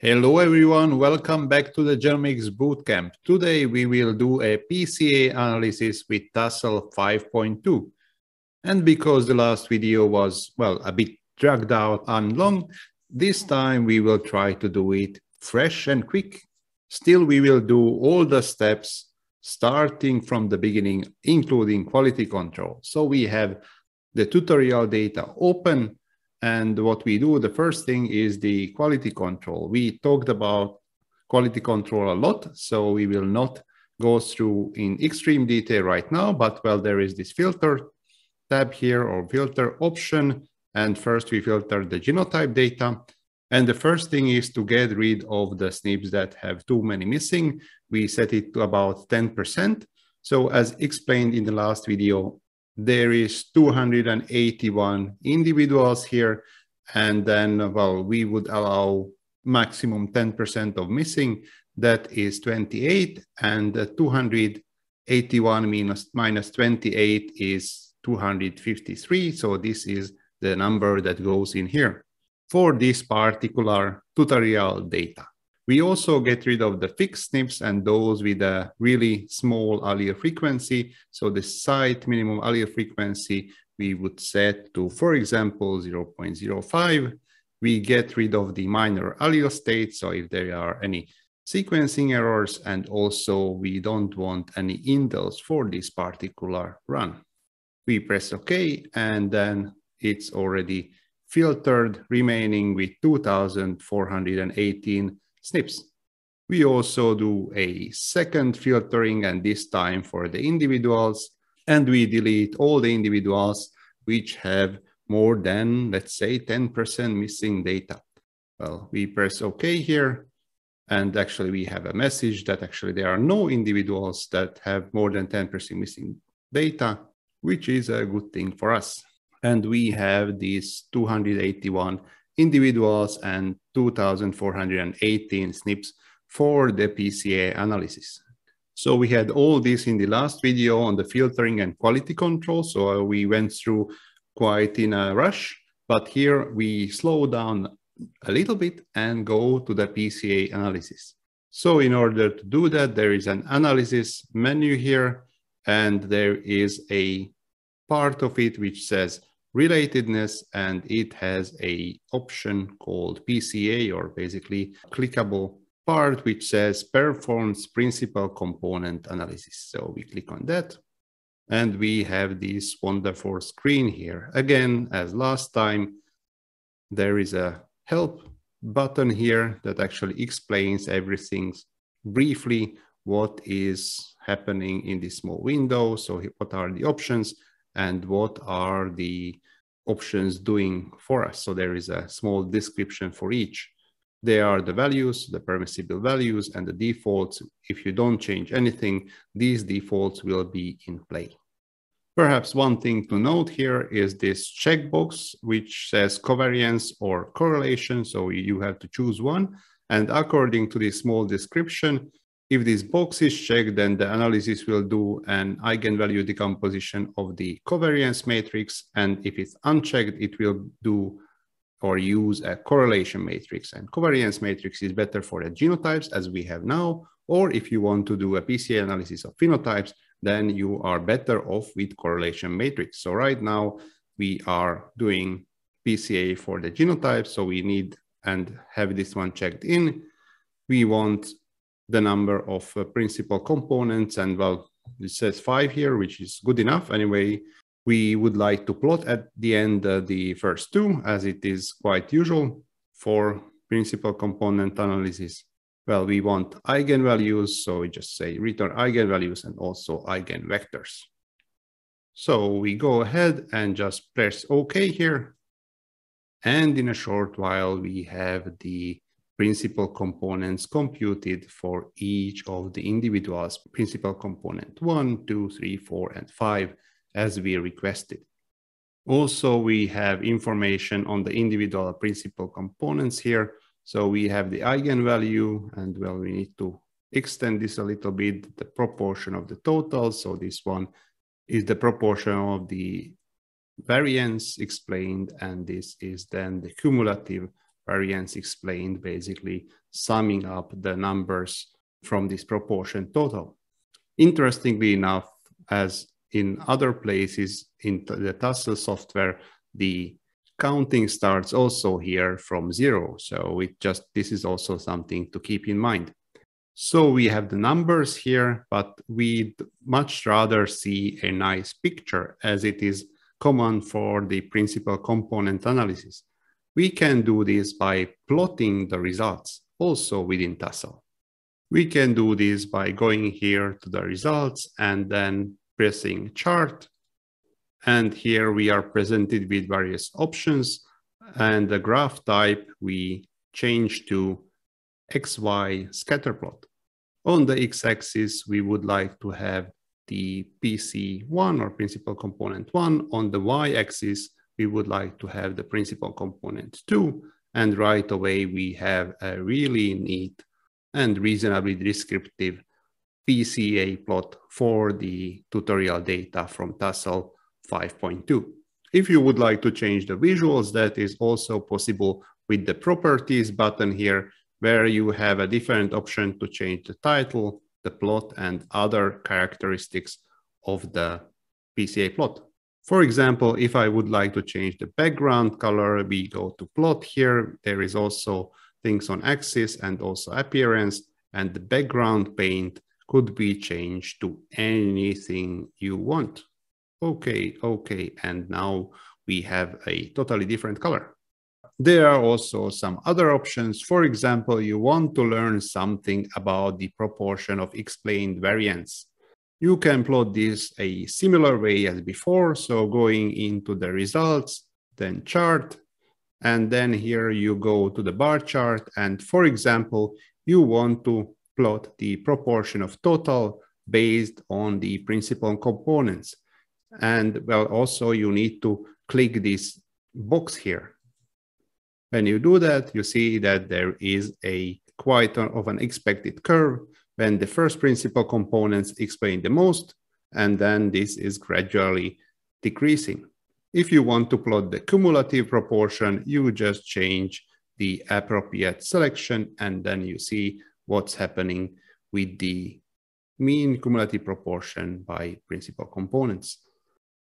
Hello everyone, welcome back to the Genomics Bootcamp. Today we will do a PCA analysis with Tassel 5.2. And because the last video was, well, a bit dragged out and long, this time we will try to do it fresh and quick. Still, we will do all the steps starting from the beginning, including quality control. So we have the tutorial data open and what we do, the first thing is the quality control. We talked about quality control a lot, so we will not go through in extreme detail right now, but well, there is this filter tab here or filter option. And first we filter the genotype data. And the first thing is to get rid of the SNPs that have too many missing. We set it to about 10%. So as explained in the last video, there is 281 individuals here. And then, well, we would allow maximum 10% of missing. That is 28. And 281 minus, minus 28 is 253. So this is the number that goes in here for this particular tutorial data. We also get rid of the fixed SNPs and those with a really small allele frequency. So the site minimum allele frequency we would set to, for example, 0.05. We get rid of the minor allele states. So if there are any sequencing errors, and also we don't want any indels for this particular run. We press OK, and then it's already filtered, remaining with 2,418 SNPs. We also do a second filtering and this time for the individuals and we delete all the individuals which have more than, let's say, 10% missing data. Well, we press OK here and actually we have a message that actually there are no individuals that have more than 10% missing data, which is a good thing for us. And we have these 281 individuals and 2,418 SNPs for the PCA analysis. So we had all this in the last video on the filtering and quality control. So uh, we went through quite in a rush, but here we slow down a little bit and go to the PCA analysis. So in order to do that, there is an analysis menu here, and there is a part of it which says relatedness and it has a option called PCA or basically clickable part which says performs principal component analysis. So we click on that and we have this wonderful screen here. Again, as last time, there is a help button here that actually explains everything briefly what is happening in this small window. So what are the options? And what are the options doing for us. So there is a small description for each. They are the values, the permissible values, and the defaults. If you don't change anything, these defaults will be in play. Perhaps one thing to note here is this checkbox, which says covariance or correlation. So you have to choose one. And according to this small description, if this box is checked, then the analysis will do an eigenvalue decomposition of the covariance matrix. And if it's unchecked, it will do or use a correlation matrix. And covariance matrix is better for the genotypes as we have now. Or if you want to do a PCA analysis of phenotypes, then you are better off with correlation matrix. So right now we are doing PCA for the genotypes. So we need and have this one checked in. We want the number of uh, principal components. And well, it says five here, which is good enough. Anyway, we would like to plot at the end uh, the first two, as it is quite usual for principal component analysis. Well, we want eigenvalues, so we just say return eigenvalues and also eigenvectors. So we go ahead and just press OK here. And in a short while, we have the principal components computed for each of the individuals, principal component one, two, three, four, and five, as we requested. Also, we have information on the individual principal components here. So we have the eigenvalue, and well, we need to extend this a little bit, the proportion of the total. So this one is the proportion of the variance explained, and this is then the cumulative variance explained, basically summing up the numbers from this proportion total. Interestingly enough, as in other places in the Tassel software, the counting starts also here from zero. So it just, this is also something to keep in mind. So we have the numbers here, but we'd much rather see a nice picture as it is common for the principal component analysis. We can do this by plotting the results also within Tassel. We can do this by going here to the results and then pressing chart. And here we are presented with various options and the graph type we change to XY scatter plot. On the x-axis, we would like to have the PC1 or principal component 1. On the y-axis, we would like to have the principal component 2. And right away, we have a really neat and reasonably descriptive PCA plot for the tutorial data from Tassel 5.2. If you would like to change the visuals, that is also possible with the properties button here, where you have a different option to change the title, the plot, and other characteristics of the PCA plot. For example, if I would like to change the background color, we go to plot here. There is also things on axis and also appearance, and the background paint could be changed to anything you want. Okay, okay, and now we have a totally different color. There are also some other options. For example, you want to learn something about the proportion of explained variance. You can plot this a similar way as before. So going into the results, then chart, and then here you go to the bar chart. And for example, you want to plot the proportion of total based on the principal components. And well, also you need to click this box here. When you do that, you see that there is a quite of an expected curve when the first principal components explain the most, and then this is gradually decreasing. If you want to plot the cumulative proportion, you just change the appropriate selection, and then you see what's happening with the mean cumulative proportion by principal components.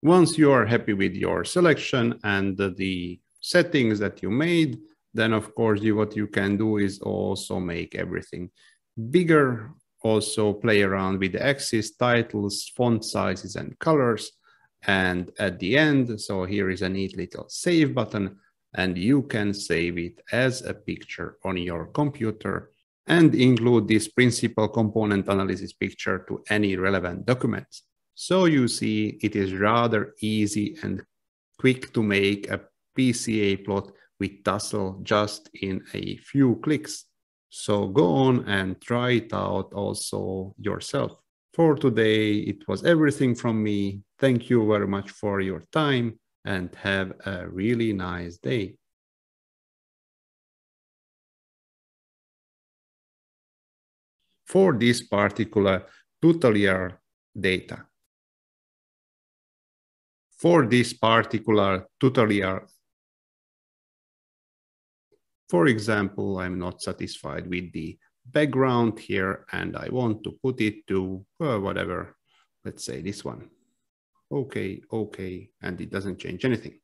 Once you are happy with your selection and the settings that you made, then of course you, what you can do is also make everything bigger, also play around with the axis, titles, font sizes and colors. And at the end, so here is a neat little save button and you can save it as a picture on your computer and include this principal component analysis picture to any relevant documents. So you see, it is rather easy and quick to make a PCA plot with Tassel just in a few clicks. So go on and try it out also yourself. For today, it was everything from me. Thank you very much for your time and have a really nice day. For this particular tutorial data. For this particular tutorial for example, I'm not satisfied with the background here and I want to put it to uh, whatever, let's say this one. Okay, okay, and it doesn't change anything.